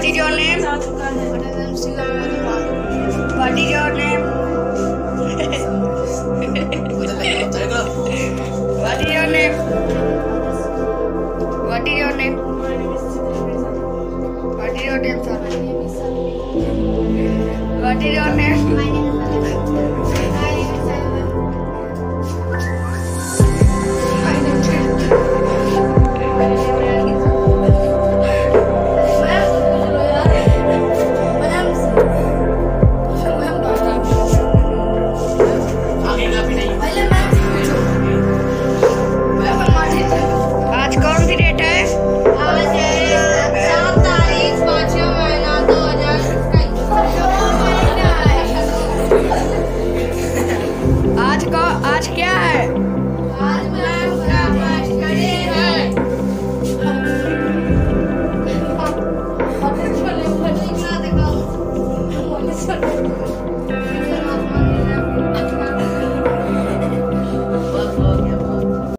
What is your name? What is your name? what is your name? What is your name? What is your name, sir? What is your name? आज क्या है? आज है